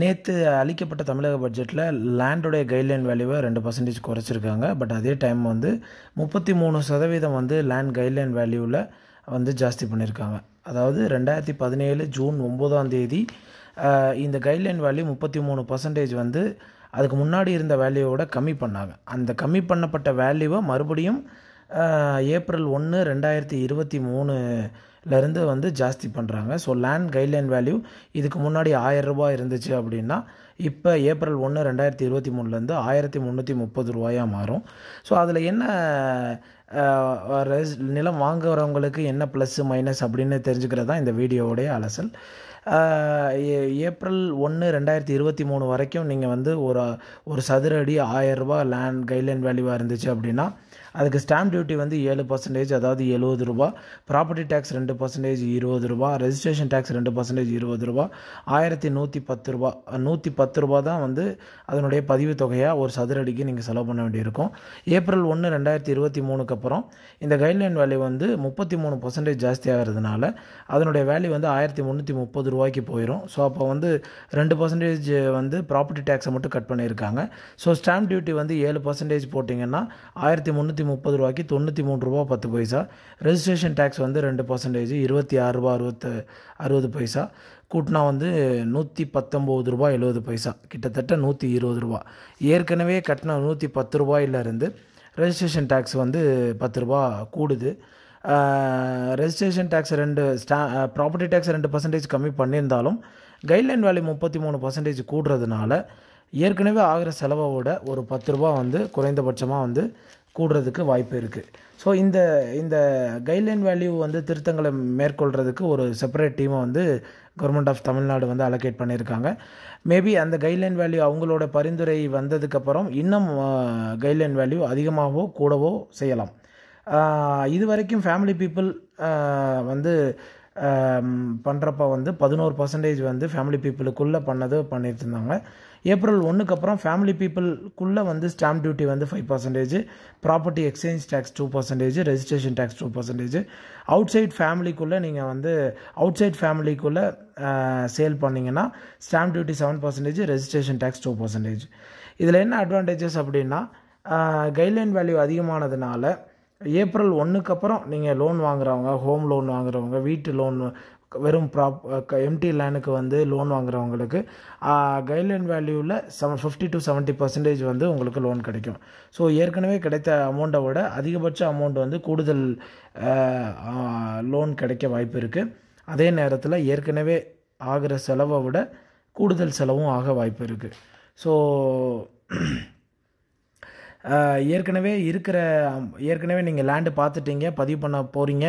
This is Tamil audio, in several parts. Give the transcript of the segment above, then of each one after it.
நேற்று அளிக்கப்பட்ட தமிழக பட்ஜெட்டில் லேண்டோடைய கைட்லைன் வேல்யூவை ரெண்டு பர்சன்டேஜ் குறைச்சிருக்காங்க. பட் அதே டைம் வந்து முப்பத்தி மூணு சதவீதம் வந்து லேண்ட் கைட்லைன் வேல்யூவில் வந்து ஜாஸ்தி பண்ணியிருக்காங்க அதாவது ரெண்டாயிரத்தி பதினேழு ஜூன் ஒம்போதாம் தேதி இந்த கைட்லைன் வேல்யூ முப்பத்தி மூணு பர்சன்டேஜ் வந்து அதுக்கு முன்னாடி இருந்த வேல்யூவோட கம்மி பண்ணாங்க. அந்த கம்மி பண்ணப்பட்ட வேல்யூவை மறுபடியும் ஏப்ரல் ஒன்று ரெண்டாயிரத்தி இருபத்தி மூணுலேருந்து வந்து ஜாஸ்தி பண்ணுறாங்க ஸோ லேண்ட் கைட்லைன் வேல்யூ இதுக்கு முன்னாடி ஆயிரம் ரூபாய் இருந்துச்சு அப்படின்னா இப்போ ஏப்ரல் ஒன்று ரெண்டாயிரத்தி இருபத்தி மூணுலேருந்து ஆயிரத்தி முந்நூற்றி முப்பது ரூபாயாக மாறும். ஸோ அதில் என்ன ரெஸ்- நிலம் வாங்குறவங்களுக்கு என்ன ப்ளஸ்ஸு மைனஸ் அப்படின்னு தெரிஞ்சுக்கிறது தான் இந்த வீடியோவுடைய அலசல். ஏ- ஏப்ரல் ஒன்று ரெண்டாயிரத்தி இருபத்தி மூணு வரைக்கும் நீங்கள் வந்து ஒரு ஒரு சதுர அடி ஆயிரம் லேண்ட் கைட்லைன் வேல்யூவாக இருந்துச்சு அப்படின்னா அதுக்கு ஸ்டாம்ப் டியூட்டி வந்து ஏழு பர்சன்டேஜ் அதாவது எழுபது ரூபா. ப்ராப்பர்ட்டி டேக்ஸ் ரெண்டு பர்சன்டேஜ் இருபது ரூபா. ரெஜிஸ்ட்ரேஷன் டேக்ஸ் ரெண்டு பர்சன்டேஜ் இருபது ரூபா. ஆயிரத்தி நூற்றி பத்து ரூபா நூற்றி பத்து ரூபா தான் வந்து அதனுடைய பதிவு தொகையாக ஒரு சதுர அடிக்கு நீங்கள் செலவு பண்ண வேண்டியிருக்கும். ஏப்ரல் ஒன்று ரெண்டாயிரத்தி இருபத்தி மூணுக்கு அப்புறம் இந்த கைட்லைன் வேல்யூ வந்து முப்பத்தி மூணு பர்சன்டேஜ் ஜாஸ்தி ஆகிறதுனால அதனுடைய வேல்யூ வந்து ஆயிரத்தி முந்நூற்றி முப்பது ரூபாய்க்கு போயிடும் ஸோ அப்போ வந்து ரெண்டு பர்சன்டேஜ் வந்து ப்ராப்பர்ட்டி டேக்ஸை மட்டும் கட் பண்ணியிருக்காங்க. ஸோ ஸ்டாம்ப் டியூட்டி வந்து ஏழு பர்சன்டேஜ் போட்டிங்கன்னா ஆயிரத்தி முந்நூற்றி முப்பது ரூபாய்க்கு தொண்ணூற்றி மூணு ரூபா பத்து பைசா. ரெஜிஸ்ட்ரேஷன் டேக்ஸ் வந்து ரெண்டு பர்சன்டேஜ் இருபத்தி ஆறு ரூபா அறுபத்து அறுபது பைசா. கூட்டினா வந்து நூற்றி பத்தொம்போது ரூபா எழுபது பைசா. கிட்டத்தட்ட நூற்றி இருபது ரூபா. ஏற்கனவே கட்டின நூற்றி பத்து ரூபாயிலிருந்து ரெஜிஸ்ட்ரேஷன் டேக்ஸ் வந்து பத்து ரூபா கூடுது. ரெஜிஸ்ட்ரேஷன் டேக்ஸ் ரெண்டு ஸ்டா ப்ராப்பர்ட்டி டேக்ஸ் ரெண்டு பர்சன்டேஜ் கம்மி பண்ணியிருந்தாலும் கைட்லைன் வேல்யூ முப்பத்தி மூணு பர்சன்டேஜ் கூடுறதுனால ஏற்கனவே ஆகிற செலவை விட ஒரு பத்து ரூபா வந்து குறைந்தபட்சமாக வந்து கூடுறதுக்கு வாய்ப்பு இருக்குது ஸோ இந்த இந்த கைட்லைன் வேல்யூ வந்து திருத்தங்களை மேற்கொள்கிறதுக்கு ஒரு செப்பரேட் டீமை வந்து கவர்மெண்ட் ஆஃப் தமிழ்நாடு வந்து அலோகேட் பண்ணியிருக்காங்க மேபி அந்த கைட்லைன் வேல்யூ அவங்களோட பரிந்துரை வந்ததுக்கப்புறம் இன்னும் கைட்லைன் வேல்யூ அதிகமாகவோ கூடவோ செய்யலாம். இது வரைக்கும் ஃபேமிலி பீப்புள் வந்து பண்ணுறப்ப வந்து பதினோரு பர்சன்டேஜ் வந்து ஃபேமிலி பீப்புளுக்குள்ளே பண்ணது பண்ணிட்டு இருந்தாங்க ஏப்ரல் ஒன்றுக்கு அப்புறம் ஃபேமிலி பீப்புளுக்குள்ளே வந்து ஸ்டாம்ப் டியூட்டி வந்து five percentage property exchange tax two percentage registration tax two percentage outside ஃபேமிலிக்குள்ளே நீங்கள் வந்து அவுட் சைட் ஃபேமிலிக்குள்ளே சேல் பண்ணிங்கன்னா stamp duty seven percentage registration tax two percentage இதில் என்ன அட்வான்டேஜஸ் அப்படின்னா கைட்லைன் வேல்யூ அதிகமானதுனால ஏப்ரல் ஒன்றுக்கு அப்புறம் நீங்கள் லோன் வாங்குறவங்க ஹோம் லோன் வாங்குறவங்க வீட்டு லோன் வெறும் ப்ராப் எம்டி லேனுக்கு வந்து லோன் வாங்குறவங்களுக்கு கைட்லைன் வேல்யூவில் seven fifty to seventy percentage வந்து உங்களுக்கு லோன் கிடைக்கும். ஸோ ஏற்கனவே கிடைத்த அமௌண்ட்டை விட அதிகபட்ச அமௌண்ட் வந்து கூடுதல் லோன் கிடைக்க வாய்ப்பு இருக்குது அதே நேரத்தில் ஏற்கனவே ஆகிற செலவை விட கூடுதல் செலவும் ஆக வாய்ப்பு இருக்குது ஸோ ஏற்கனவே இருக்கிற ஏற்கனவே நீங்கள் லேண்டு பார்த்துட்டீங்க பதிவு பண்ண போகிறீங்க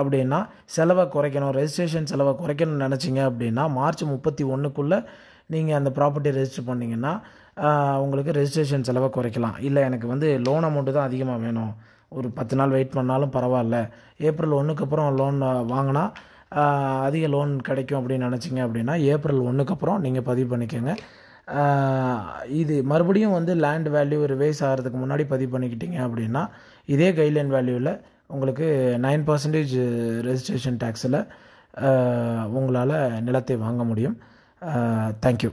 அப்படின்னா செலவை குறைக்கணும் ரெஜிஸ்ட்ரேஷன் செலவை குறைக்கணும்னு நினச்சிங்க அப்படின்னா மார்ச் முப்பத்தி ஒன்றுக்குள்ளே நீங்கள் அந்த ப்ராப்பர்ட்டி ரெஜிஸ்டர் பண்ணிங்கன்னா உங்களுக்கு ரெஜிஸ்ட்ரேஷன் செலவை குறைக்கலாம். இல்லை எனக்கு வந்து லோன் அமௌண்ட்டு தான் அதிகமாக வேணும். ஒரு பத்து நாள் வெயிட் பண்ணாலும் பரவாயில்ல. ஏப்ரல் ஒன்றுக்கு அப்புறம் லோன் வாங்கினா அதிக லோன் கிடைக்கும் அப்படின்னு நினச்சிங்க அப்படின்னா ஏப்ரல் ஒன்றுக்கு அப்புறம் நீங்கள் பதிவு பண்ணிக்கோங்க. இது மறுபடியும் வந்து லேண்ட் வேல்யூ ரிவைஸ் ஆகிறதுக்கு முன்னாடி பதிவு பண்ணிக்கிட்டீங்க அப்படின்னா இதே கைட்லைன் வேல்யூவில் உங்களுக்கு நைன் பர்சன்டேஜ் ரெஜிஸ்ட்ரேஷன் டேக்ஸில் உங்களால் நிலத்தை வாங்க முடியும். தேங்க்யூ